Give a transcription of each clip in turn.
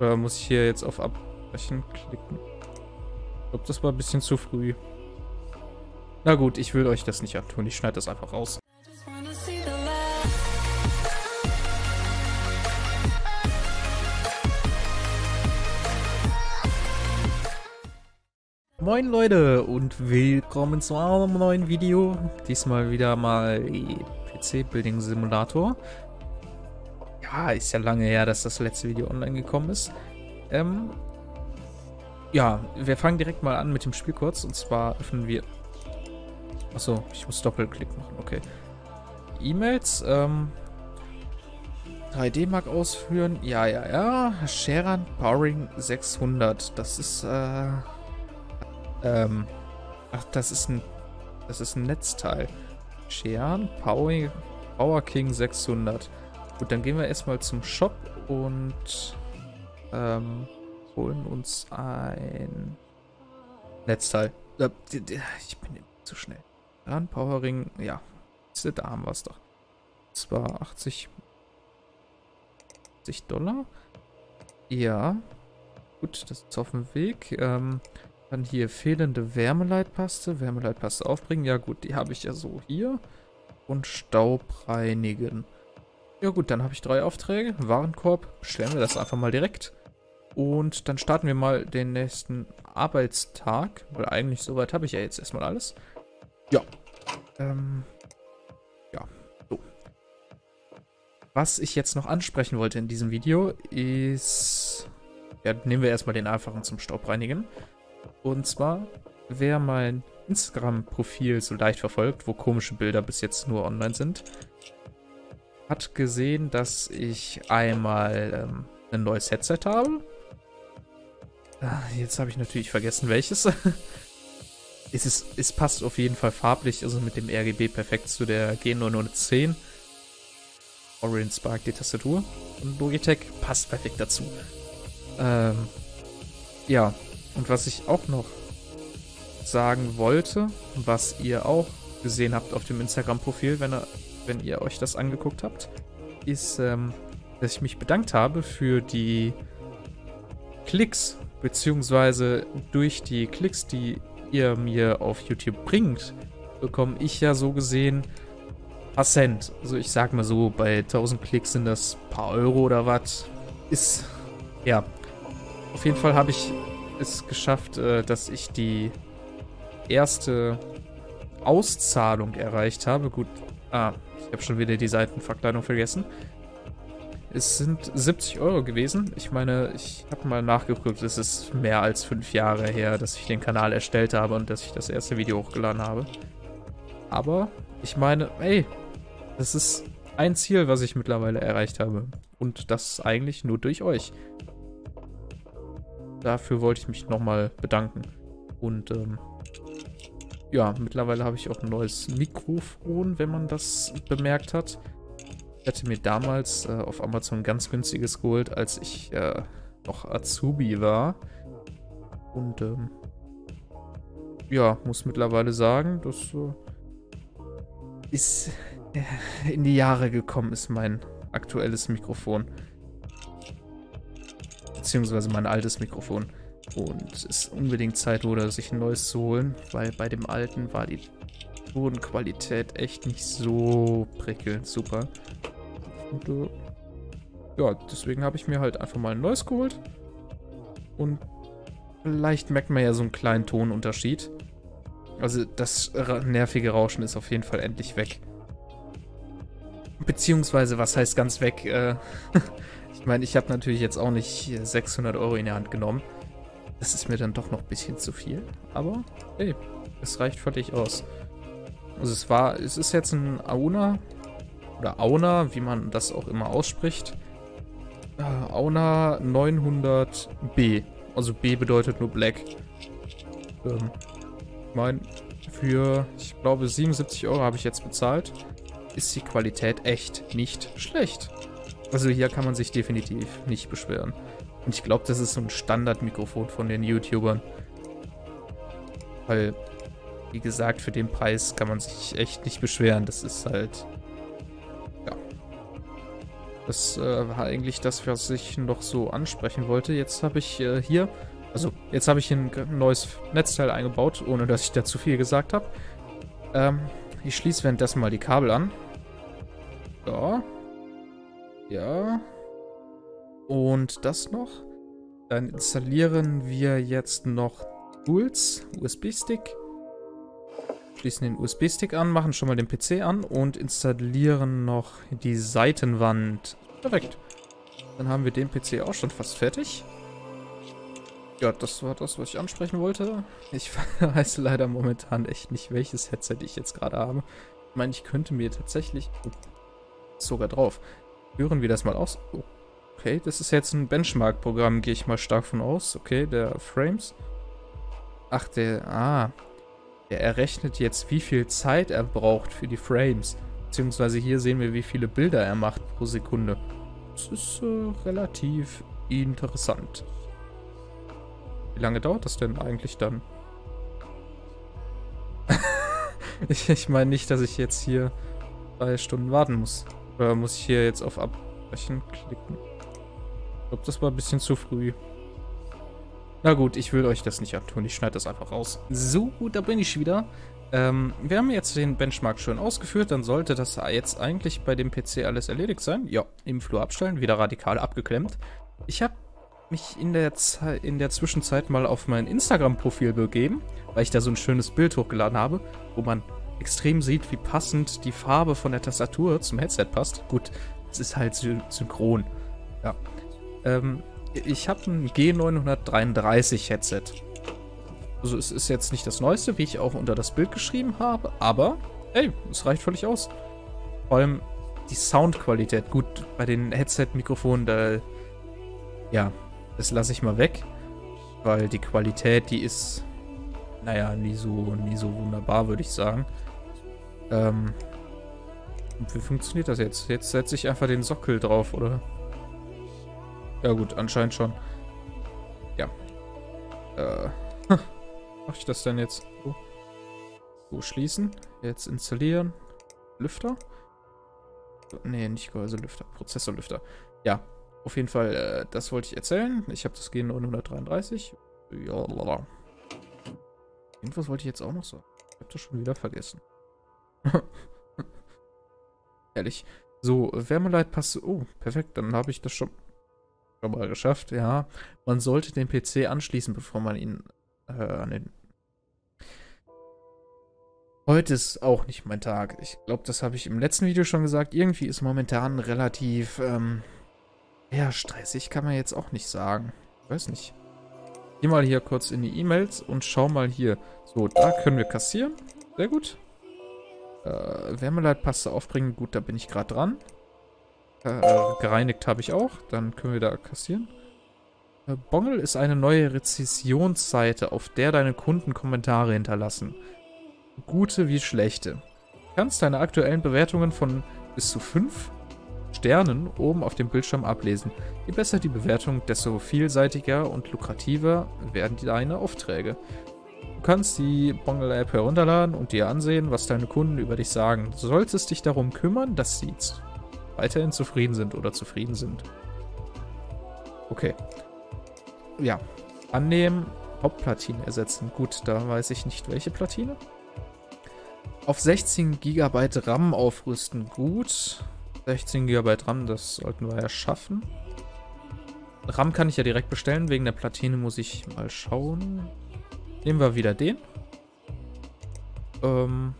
Oder muss ich hier jetzt auf Abbrechen klicken? Ich glaube, das war ein bisschen zu früh. Na gut, ich will euch das nicht antun. Ich schneide das einfach raus. Moin Leute und willkommen zu einem neuen Video. Diesmal wieder mal PC Building Simulator. Ja, ist ja lange her, dass das letzte Video online gekommen ist. Ähm, ja, wir fangen direkt mal an mit dem Spiel kurz. Und zwar öffnen wir... Achso, ich muss Doppelklick machen, okay. E-Mails, ähm... 3D-Mark ausführen, ja, ja, ja. Sharan Powering 600, das ist, äh... Ähm... Ach, das ist ein... Das ist ein Netzteil. Sheran Power, Power King 600. Gut, dann gehen wir erstmal zum Shop und ähm, holen uns ein Netzteil. Äh, ich bin zu schnell. Dann Powerring, ja. Da haben wir es doch. Das war 80, 80 Dollar. Ja. Gut, das ist auf dem Weg. Ähm, dann hier fehlende Wärmeleitpaste. Wärmeleitpaste aufbringen. Ja gut, die habe ich ja so hier. Und Staub reinigen. Ja gut, dann habe ich drei Aufträge. Warenkorb, bestellen wir das einfach mal direkt. Und dann starten wir mal den nächsten Arbeitstag. Weil eigentlich soweit habe ich ja jetzt erstmal alles. Ja. Ähm, ja, so. Was ich jetzt noch ansprechen wollte in diesem Video ist... Ja, nehmen wir erstmal den einfachen zum Staubreinigen. Und zwar, wer mein Instagram-Profil so leicht verfolgt, wo komische Bilder bis jetzt nur online sind, hat gesehen, dass ich einmal ähm, ein neues Headset habe. Ah, jetzt habe ich natürlich vergessen, welches. es, ist, es passt auf jeden Fall farblich, also mit dem RGB perfekt zu der G910. Orange Spark, die Tastatur. Und Logitech passt perfekt dazu. Ähm, ja, und was ich auch noch sagen wollte, was ihr auch gesehen habt auf dem Instagram-Profil, wenn er wenn ihr euch das angeguckt habt, ist, ähm, dass ich mich bedankt habe für die Klicks, beziehungsweise durch die Klicks, die ihr mir auf YouTube bringt, bekomme ich ja so gesehen paar Cent. Also ich sag mal so, bei 1000 Klicks sind das paar Euro oder was. Ist, ja. Auf jeden Fall habe ich es geschafft, äh, dass ich die erste Auszahlung erreicht habe. Gut, ah, ich habe schon wieder die Seitenverkleidung vergessen. Es sind 70 Euro gewesen. Ich meine, ich habe mal nachgeguckt, es ist mehr als fünf Jahre her, dass ich den Kanal erstellt habe und dass ich das erste Video hochgeladen habe. Aber ich meine, ey, das ist ein Ziel, was ich mittlerweile erreicht habe. Und das eigentlich nur durch euch. Dafür wollte ich mich nochmal bedanken. Und ähm, ja, mittlerweile habe ich auch ein neues Mikrofon, wenn man das bemerkt hat. Ich hatte mir damals äh, auf Amazon ganz günstiges geholt, als ich äh, noch Azubi war. Und ähm, ja, muss mittlerweile sagen, das äh, ist äh, in die Jahre gekommen, ist mein aktuelles Mikrofon. Beziehungsweise mein altes Mikrofon. Und es ist unbedingt Zeit, oder sich ein neues zu holen, weil bei dem alten war die Tonqualität echt nicht so prickelnd super. Und äh, ja, deswegen habe ich mir halt einfach mal ein neues geholt. Und vielleicht merkt man ja so einen kleinen Tonunterschied. Also das nervige Rauschen ist auf jeden Fall endlich weg. Beziehungsweise, was heißt ganz weg? Äh, ich meine, ich habe natürlich jetzt auch nicht 600 Euro in der Hand genommen. Das ist mir dann doch noch ein bisschen zu viel. Aber, hey, es reicht völlig aus. Also es war, es ist jetzt ein Auna oder Auna, wie man das auch immer ausspricht. Uh, Auna 900B. Also B bedeutet nur Black. Ähm, ich meine, für, ich glaube, 77 Euro habe ich jetzt bezahlt. Ist die Qualität echt nicht schlecht. Also hier kann man sich definitiv nicht beschweren. Und ich glaube, das ist so ein Standardmikrofon von den YouTubern. Weil, wie gesagt, für den Preis kann man sich echt nicht beschweren. Das ist halt... Ja. Das äh, war eigentlich das, was ich noch so ansprechen wollte. Jetzt habe ich äh, hier, also jetzt habe ich ein neues Netzteil eingebaut, ohne dass ich da zu viel gesagt habe. Ähm, ich schließe währenddessen mal die Kabel an. So. Ja. Und das noch. Dann installieren wir jetzt noch Tools, USB-Stick. Schließen den USB-Stick an, machen schon mal den PC an und installieren noch die Seitenwand. Perfekt. Dann haben wir den PC auch schon fast fertig. Ja, das war das, was ich ansprechen wollte. Ich weiß leider momentan echt nicht, welches Headset ich jetzt gerade habe. Ich meine, ich könnte mir tatsächlich... Oh, sogar drauf. Hören wir das mal aus. Oh, okay, das ist jetzt ein Benchmark-Programm, gehe ich mal stark von aus. Okay, der Frames. Ach, der... Ah. Der errechnet jetzt, wie viel Zeit er braucht für die Frames. Beziehungsweise hier sehen wir, wie viele Bilder er macht pro Sekunde. Das ist äh, relativ interessant. Wie lange dauert das denn eigentlich dann? ich ich meine nicht, dass ich jetzt hier drei Stunden warten muss. Oder muss ich hier jetzt auf Abbrechen klicken? Ich glaube, das war ein bisschen zu früh. Na gut, ich will euch das nicht antun. Ich schneide das einfach raus. So, da bin ich wieder. Ähm, wir haben jetzt den Benchmark schön ausgeführt. Dann sollte das jetzt eigentlich bei dem PC alles erledigt sein. Ja, im Flur abstellen. Wieder radikal abgeklemmt. Ich habe mich in der, in der Zwischenzeit mal auf mein Instagram-Profil begeben, weil ich da so ein schönes Bild hochgeladen habe, wo man extrem sieht, wie passend die Farbe von der Tastatur zum Headset passt. Gut, es ist halt synchron. Ja. Ähm, ich habe ein G933 Headset. Also es ist jetzt nicht das Neueste, wie ich auch unter das Bild geschrieben habe, aber hey, es reicht völlig aus. Vor allem die Soundqualität. Gut, bei den Headset-Mikrofonen, da ja, das lasse ich mal weg, weil die Qualität, die ist, naja, nie so, nie so wunderbar, würde ich sagen. Ähm, wie funktioniert das jetzt? Jetzt setze ich einfach den Sockel drauf, oder? Ja gut, anscheinend schon. Ja. Äh, mach ich das denn jetzt? So. so, schließen. Jetzt installieren. Lüfter. Nee, nicht Gehäuselüfter, Prozessorlüfter. Ja, auf jeden Fall, äh, das wollte ich erzählen. Ich habe das G933. Ja, lala. Irgendwas wollte ich jetzt auch noch sagen. Ich habe das schon wieder vergessen. Ehrlich. So, Wärmeleitpasse. Oh, perfekt. Dann habe ich das schon, mal geschafft. Ja, man sollte den PC anschließen, bevor man ihn äh, an den... Heute ist auch nicht mein Tag. Ich glaube, das habe ich im letzten Video schon gesagt. Irgendwie ist momentan relativ... Ähm, ja, stressig kann man jetzt auch nicht sagen. Ich weiß nicht. Geh mal hier kurz in die E-Mails und schau mal hier. So, da können wir kassieren. Sehr gut. Äh, Wärmeleitpaste aufbringen. Gut, da bin ich gerade dran. Äh, gereinigt habe ich auch. Dann können wir da kassieren. Äh, Bongel ist eine neue Rezessionsseite, auf der deine Kunden Kommentare hinterlassen. Gute wie schlechte. Du kannst deine aktuellen Bewertungen von bis zu 5 Sternen oben auf dem Bildschirm ablesen. Je besser die Bewertung, desto vielseitiger und lukrativer werden deine Aufträge. Du kannst die Bongle App herunterladen und dir ansehen, was deine Kunden über dich sagen. Du solltest dich darum kümmern, dass sie weiterhin zufrieden sind oder zufrieden sind. Okay. Ja. Annehmen, Hauptplatine ersetzen. Gut, da weiß ich nicht, welche Platine. Auf 16 GB RAM aufrüsten. Gut. 16 GB RAM, das sollten wir ja schaffen. RAM kann ich ja direkt bestellen, wegen der Platine muss ich mal schauen. Nehmen wir wieder den. Ähm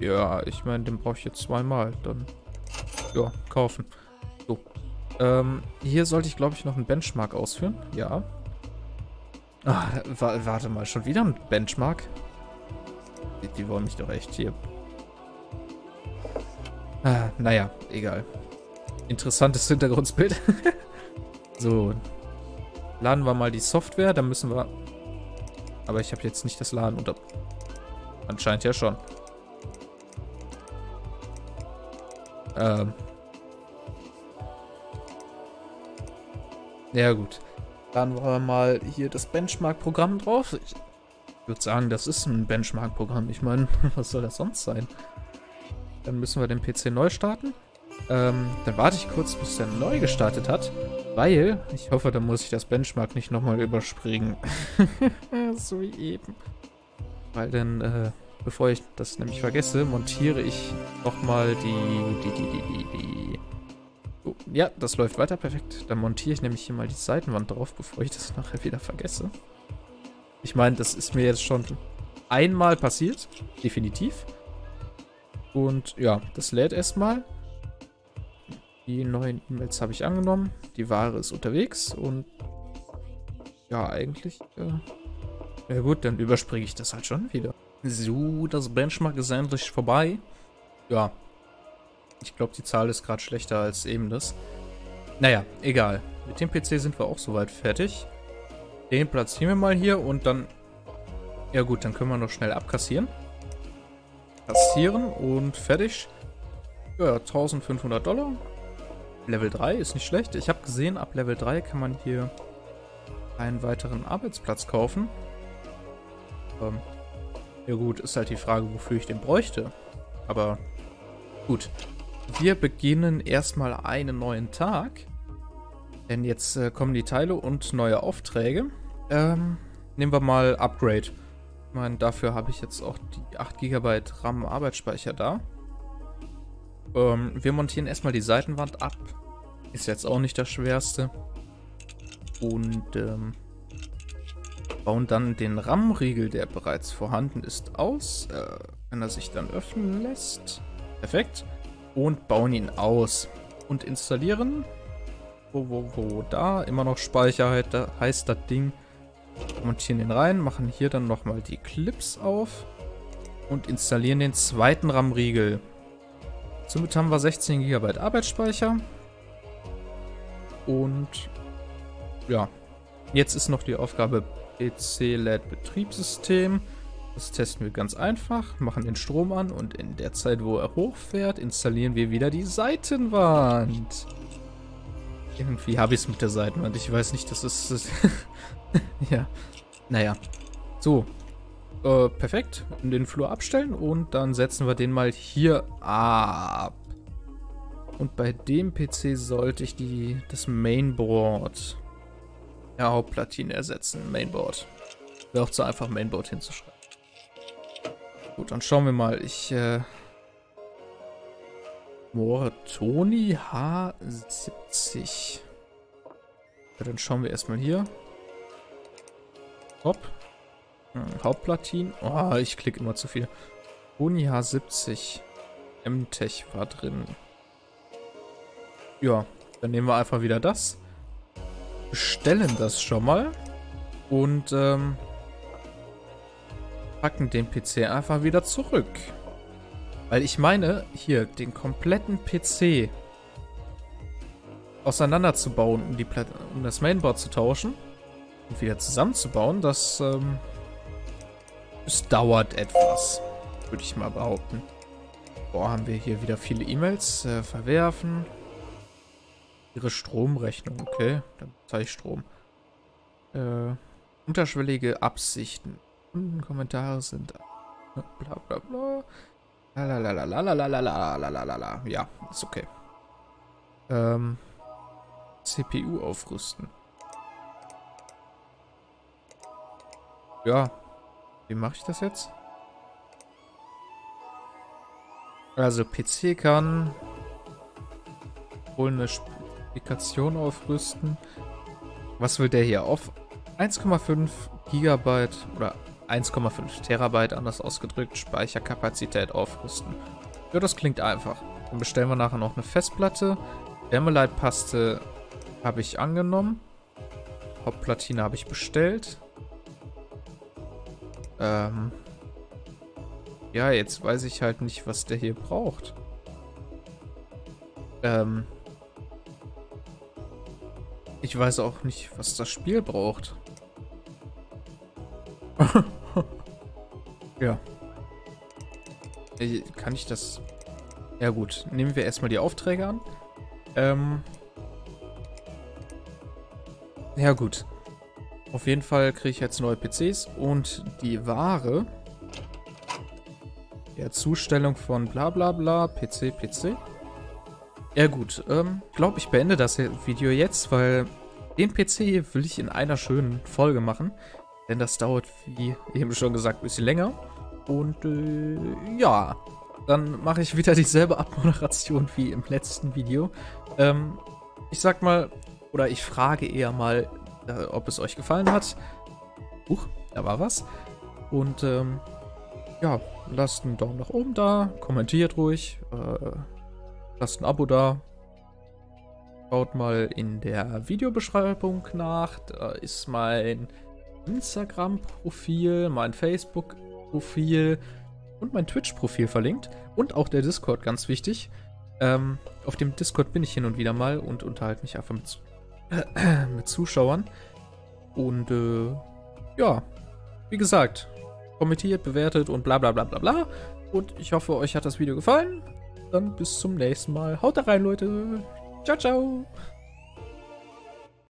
ja, ich meine, den brauche ich jetzt zweimal. Dann, ja, kaufen. So. Ähm, hier sollte ich, glaube ich, noch einen Benchmark ausführen. Ja. Ah, warte mal, schon wieder ein Benchmark? Die, die wollen mich doch echt hier Ah, naja, egal. Interessantes Hintergrundbild. so. Laden wir mal die Software, dann müssen wir... Aber ich habe jetzt nicht das Laden unter... Anscheinend ja schon. Ähm. Ja gut. Laden wir mal hier das Benchmark-Programm drauf. Ich würde sagen, das ist ein Benchmark-Programm. Ich meine, was soll das sonst sein? Dann müssen wir den PC neu starten. Ähm, dann warte ich kurz, bis der neu gestartet hat. Weil, ich hoffe, dann muss ich das Benchmark nicht nochmal überspringen. so wie eben. Weil dann, äh, bevor ich das nämlich vergesse, montiere ich nochmal die, die, die, die, die, die. Oh, ja, das läuft weiter, perfekt. Dann montiere ich nämlich hier mal die Seitenwand drauf, bevor ich das nachher wieder vergesse. Ich meine, das ist mir jetzt schon einmal passiert. Definitiv. Und ja, das lädt erstmal. Die neuen E-Mails habe ich angenommen. Die Ware ist unterwegs und ja, eigentlich. Äh, ja gut, dann überspringe ich das halt schon wieder. So, das Benchmark ist endlich vorbei. Ja. Ich glaube, die Zahl ist gerade schlechter als eben das. Naja, egal. Mit dem PC sind wir auch soweit fertig. Den platzieren wir mal hier und dann... Ja gut, dann können wir noch schnell abkassieren. Kassieren und fertig. Ja, 1500 Dollar. Level 3 ist nicht schlecht. Ich habe gesehen, ab Level 3 kann man hier einen weiteren Arbeitsplatz kaufen. Ähm, ja gut, ist halt die Frage, wofür ich den bräuchte. Aber gut. Wir beginnen erstmal einen neuen Tag. Denn jetzt äh, kommen die Teile und neue Aufträge. Ähm, nehmen wir mal Upgrade. Ich meine, dafür habe ich jetzt auch die 8 GB RAM Arbeitsspeicher da. Ähm, wir montieren erstmal die Seitenwand ab. Ist jetzt auch nicht das Schwerste. Und ähm, bauen dann den RAM-Riegel, der bereits vorhanden ist, aus. Äh, wenn er sich dann öffnen lässt. Perfekt. Und bauen ihn aus. Und installieren. Wo, wo, wo, da. Immer noch Speicher heißt das Ding. Montieren den rein, machen hier dann nochmal die Clips auf. Und installieren den zweiten RAM-Riegel. Somit haben wir 16 GB Arbeitsspeicher. Und ja, jetzt ist noch die Aufgabe PC LED Betriebssystem. Das testen wir ganz einfach, machen den Strom an und in der Zeit, wo er hochfährt, installieren wir wieder die Seitenwand. Irgendwie habe ich es mit der Seitenwand. Ich weiß nicht, das ist... Das ja, naja. So, äh, perfekt. Den Flur abstellen und dann setzen wir den mal hier ab. Und bei dem PC sollte ich die, das Mainboard der Hauptplatine ersetzen. Mainboard. Wäre auch zu einfach Mainboard hinzuschreiben. Gut, dann schauen wir mal. Ich, äh... Moratoni H70. Ja, dann schauen wir erstmal hier. Top. Hm, Hauptplatin. Oh, ich klicke immer zu viel. Uni H70. M-Tech war drin. Ja, dann nehmen wir einfach wieder das. Bestellen das schon mal. Und ähm, packen den PC einfach wieder zurück. Weil ich meine, hier den kompletten PC auseinanderzubauen, um, die um das Mainboard zu tauschen und wieder zusammenzubauen, das, ähm, das dauert etwas, würde ich mal behaupten. Boah, haben wir hier wieder viele E-Mails. Äh, verwerfen. Ihre Stromrechnung, okay. Dann zahle ich Strom. Äh, unterschwellige Absichten. Kundenkommentare sind bla bla bla. Lalalala, Ja, ist okay. Ähm, CPU aufrüsten. Ja. Wie mache ich das jetzt? Also PC kann wohl eine Applikation aufrüsten. Was will der hier? Auf 1,5 Gigabyte oder 1,5 Terabyte, anders ausgedrückt, Speicherkapazität aufrüsten. Ja, das klingt einfach. Dann bestellen wir nachher noch eine Festplatte. Wärmeleitpaste habe ich angenommen. Hauptplatine habe ich bestellt. Ähm ja, jetzt weiß ich halt nicht, was der hier braucht. Ähm ich weiß auch nicht, was das Spiel braucht. ja. Kann ich das... Ja gut, nehmen wir erstmal die Aufträge an. Ähm... Ja gut. Auf jeden Fall kriege ich jetzt neue PCs und die Ware der Zustellung von bla bla bla, PC, PC. Ja gut, ähm, glaube ich beende das Video jetzt, weil den PC will ich in einer schönen Folge machen. Denn das dauert, wie eben schon gesagt, ein bisschen länger. Und äh, ja, dann mache ich wieder dieselbe Abmoderation wie im letzten Video. Ähm, ich sag mal, oder ich frage eher mal, äh, ob es euch gefallen hat. Huch, da war was. Und ähm, ja, lasst einen Daumen nach oben da, kommentiert ruhig, äh, lasst ein Abo da. Schaut mal in der Videobeschreibung nach. Da ist mein Instagram-Profil, mein Facebook-Profil und mein Twitch-Profil verlinkt. Und auch der Discord, ganz wichtig. Ähm, auf dem Discord bin ich hin und wieder mal und unterhalte mich einfach mit, äh, mit Zuschauern. Und äh, ja, wie gesagt, kommentiert, bewertet und bla bla bla bla bla. Und ich hoffe, euch hat das Video gefallen. Dann bis zum nächsten Mal. Haut rein, Leute. Ciao, ciao.